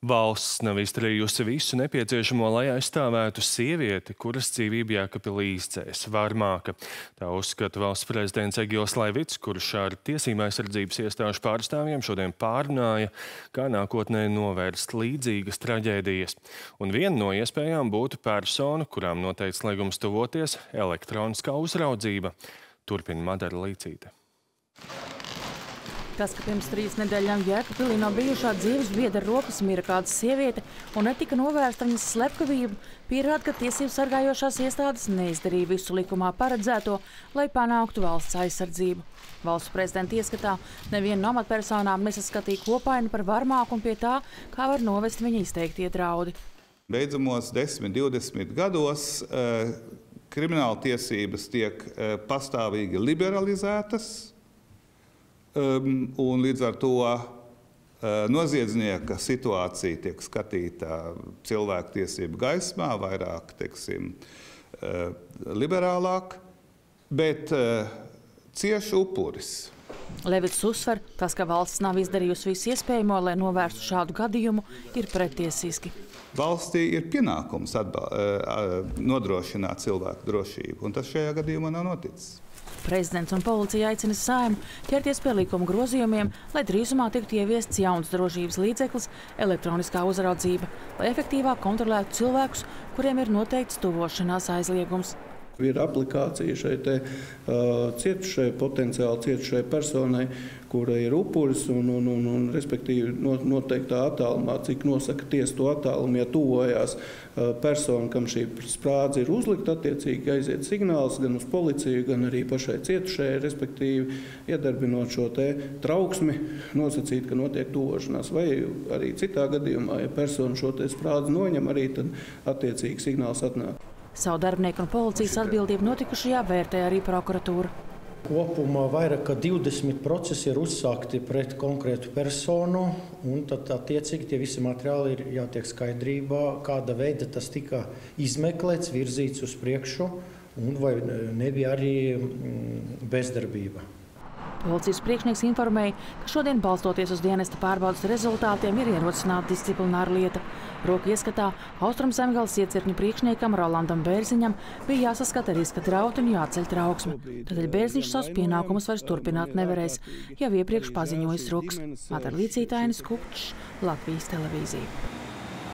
Valsts nav izdarījusi visu nepieciešamo, lai aizstāvētu sievieti, kuras dzīvība Jēkabpilī izcēs varmāka. Tā uzskata valsts prezidents Egils Laivits, kurš ar tiesību aizsardzības iestāžu pārstāvjiem šodien pārunāja, kā nākotnē novērst līdzīgas traģēdijas. Un viena no iespējām būtu persona, kurām noteikts liegums tuvoties, elektroniskā uzraudzība. Turpina Madara Līcīte. Tas, ka pirms trīs nedēļām Jēkabpilī no bijušā dzīves biedra rokas mira kāda sieviete un netika novērsta viņas slepkavību, pierāda, ka tiesību sargājošās iestādes neizdarīja visu likumā paredzēto, lai panāktu valsts aizsardzību. Valsts prezidenta ieskatā neviena no amatpersonām nesaskatīja kopainu par varmāku un pie tā, kā var novest viņa izteiktie draudi. Beidzamos 10, 20 gados eh, krimināla tiesības tiek eh, pastāvīgi liberalizētas, Um, un līdz ar to uh, noziedznieka situācija tiek skatīta cilvēktiesību gaismā, vairāk teiksim, uh, liberālāk, bet uh, cieši upuris. Levits uzsver, tas, ka valsts nav izdarījusi visu iespējamo, lai novērstu šādu gadījumu, ir pretiesiski. Valstī ir pienākums atbal, nodrošināt cilvēku drošību, un tas šajā gadījumā nav noticis. Prezidents un policija aicina saimu ķerties pie likuma grozījumiem, lai drīzumā tiktu ieviests jauns drošības līdzeklis - elektroniskā uzraudzība, lai efektīvāk kontrolētu cilvēkus, kuriem ir noteikts tuvošanās aizliegums. Ir aplikācija šai te, uh, cietušai, potenciāli cietušai personai, kura ir upuris un, un, un, un respektīvi noteiktā attālumā, cik nosaka tiesa to attālumu, ja tuvojās uh, persona, kam šī sprādze ir uzlikta, attiecīgi aiziet signāls gan uz policiju, gan arī pašai cietušai, respektīvi iedarbinot šo te trauksmi, nosacīt, ka notiek tuvošanās. Vai arī citā gadījumā, ja persona šo te sprādzi noņem, arī tad attiecīgi signāls atnāk. Savu darbinieku un policijas atbildību notikušajā vērtē arī prokuratūra. Kopumā vairāk kā 20 procesi ir uzsākti pret konkrētu personu, un tad attiecīgi tie visi materiāli ir jātiek skaidrībā, kāda veida tas tika izmeklēts, virzīts uz priekšu, un vai nebija arī mm, bezdarbība. Policijas priekšnieks informēja, ka šodien, balstoties uz dienesta pārbaudas rezultātiem, ir ierosināta disciplināra lieta. Roka ieskatā Austrum Zemgales iecirkņu priekšniekam Rolandam Bērziņam bija jāsaskata riska drauti un jāceļ trauksme. Tādēļ Bērziņš savus pienākumus vairs turpināt nevarēs, jau iepriekš paziņojis Ruks. Matar Līcītainis Kupčs, Latvijas televīzija.